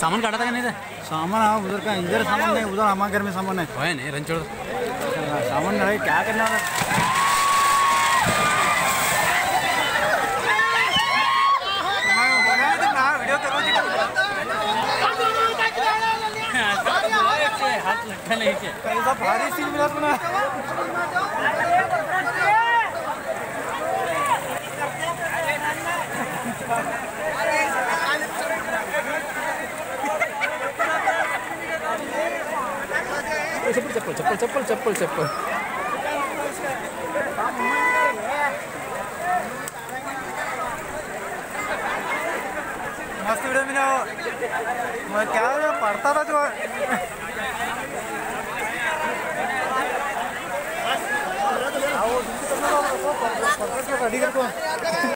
सामान काटा था नहीं था सामान हाँ उधर का इधर सामान नहीं उधर हमारे घर में सामान है है नहीं रंचोड़ सामान नहीं क्या करना था हाथ लगता नहीं है भारी सीन मिला तुम्हें चप्पल चप्पल चप्पल चप्पल चप्पल चप्पल। मस्त वीडियो मिला वो। क्या पढ़ता था जो। रेडी कर को